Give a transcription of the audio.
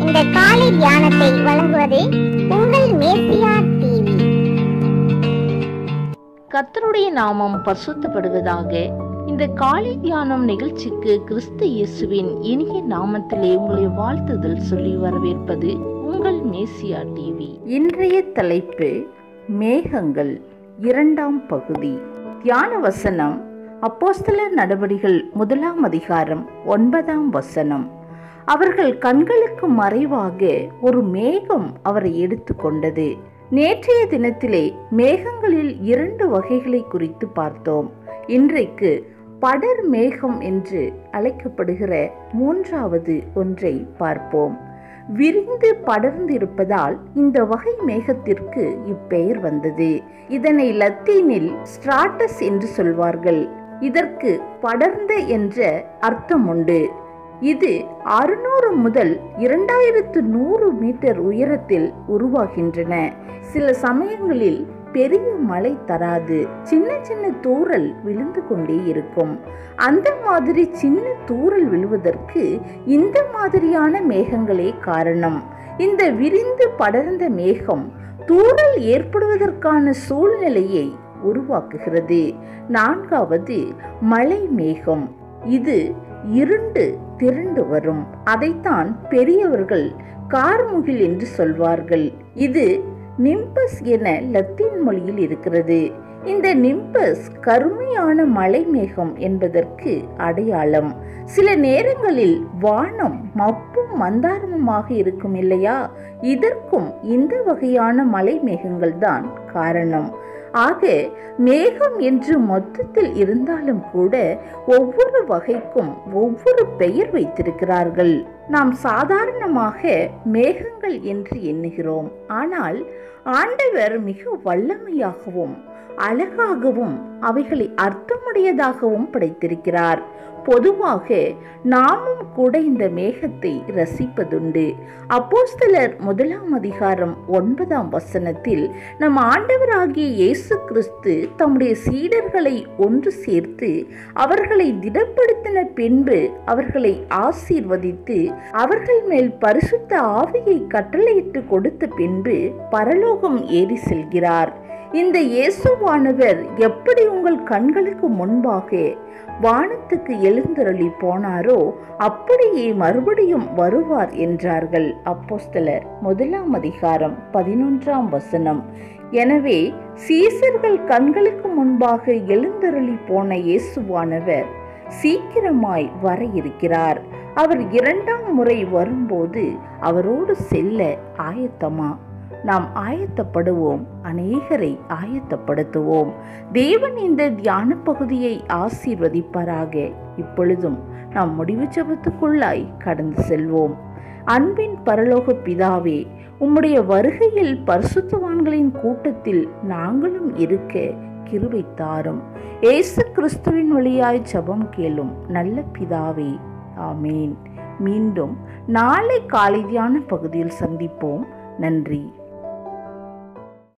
இந்த காலை தியானத்தை வழங்குவது உங்கள் மேசியா டிவி கர்த்தருடைய நாமம் பரிசுத்தப்படுவதாக இந்த காலை தியானம் நிகழ்ச்சிக்கு கிறிஸ்து இயேசுவின் இனிய நாமத்திலே உங்களை வாழ்த்துதல் சொல்லி வரவேற்பது உங்கள் மேசியா டிவி இன்றைய தலைப்பு மேகங்கள் இரண்டாம் பகுதி. தியான வசனம் அப்போஸ்தலர் நடவடிகள் முதலாம் அதிகாரம் ஒன்பதாம் வசனம். அவர்கள் கண்களுக்கு மறைவாக ஒரு மேகம் அவரை எடுத்துக்கொண்டது நேற்றைய தினத்திலே மேகங்களில் இரண்டு வகைகளை குறித்து பார்த்தோம். இன்றைக்கு படர் மேகம் என்று அழைக்கப்படுகிற மூன்றாவது ஒன்றை பார்ப்போம். விரிந்து படர்ந்திருப்பதால் இந்த வகை மேகத்திற்கு இப்பெயர் வந்தது. இதனை லத்தீனில் ஸ்ட்ராட்டஸ் என்று சொல்வார்கள். இதற்கு படர்ந்த என்ற அர்த்தம் உண்டு. இது அறுநூறு முதல் இரண்டாயிரத்து நூறு மீட்டர் உயரத்தில் உருவாகின்றன. சில சமயங்களில் பெரிய மழை தராது. சின்ன சின்ன தூறல் விழுந்து கொண்டே இருக்கும். அந்த மாதிரி சின்ன தூறல் விழுவதற்கு இந்த மாதிரியான மேகங்களே காரணம். இந்த விரிந்து படர்ந்த மேகம் தூறல் ஏற்படுவதற்கான சூழ்நிலையை உருவாக்குகிறது. நான்காவது மழை மேகம். இது இருண்டு திரண்டு வரும். அதைத்தான் பெரியவர்கள் கார்முகில் என்று சொல்வார்கள். இது நிம்பஸ் என லத்தீன் மொழியில் இருக்கிறது. இந்த நிம்பஸ் கருமையான மலை மேகம் என்பதற்கு அடையாளம். சில நேரங்களில் வானம் மப்பும் மந்தாரமுமாக இருக்கும் இல்லையா? இதற்கும் இந்த வகையான மலை மேகங்கள் தான் காரணம். ஆக மேகம் என்று மொத்தத்தில் இருந்தாலும் கூட ஒவ்வொரு வகைக்கும் ஒவ்வொரு பெயர் வைத்திருக்கிறார்கள். நாம் சாதாரணமாக மேகங்கள் என்று எண்ணுகிறோம். ஆனால் ஆண்டவர் மிக வல்லமையாகவும் அழகாகவும் அவைகளை அர்த்தமுடையதாகவும் படைத்திருக்கிறார். பொதுவாக நாமும் கூட இந்த மேகத்தை ரசிப்பதுண்டு. அப்போஸ்தலர் முதலாம் அதிகாரம் ஒன்பதாம் வசனத்தில் நம் ஆண்டவராகிய இயேசு கிறிஸ்து தம்முடைய சீடர்களை ஒன்று சேர்த்து அவர்களை திடப்படுத்தின பின்பு அவர்களை ஆசீர்வதித்து அவர்கள் மேல் பரிசுத்த ஆவியை கட்டளையிட்டு கொடுத்த பின்பு பரலோகம் ஏறி செல்கிறார். இந்த இயேசுவானவர் எப்படி உங்கள் கண்களுக்கு முன்பாக வானத்துக்கு எழுந்தருளி போனாரோ அப்படியே மறுபடியும் வருவார் என்றார்கள் அப்போஸ்தலர். முதலாம் அதிகாரம் பதினொன்றாம் வசனம். எனவே சீசர்கள் கண்களுக்கு முன்பாக எழுந்தருளி போன இயேசுவானவர் சீக்கிரமாய் வர இருக்கிறார் அவர் இரண்டாம் முறை வரும்போது அவரோடு செல்ல ஆயத்தமா? நாம் ஆயத்தப்படுவோம். அநேகரை ஆயத்தப்படுத்துவோம். தேவன் இந்த தியான பகுதியை ஆசீர்வதிப்பாராக. இப்பொழுதும் நாம் முடிவு ஜபத்துக்குள்ளாய் கடந்து செல்வோம். அன்பின் பரலோக பிதாவே உம்முடைய வருகையில் பரிசுத்தவான்களின் கூட்டத்தில் நாங்களும் இருக்க கிருவை தாரும். ஏசு கிறிஸ்துவின் வழியாய் ஜபம் கேளும் நல்ல பிதாவே. ஆமீன். மீண்டும் நாளை காலை தியான பகுதியில் சந்திப்போம். நன்றி.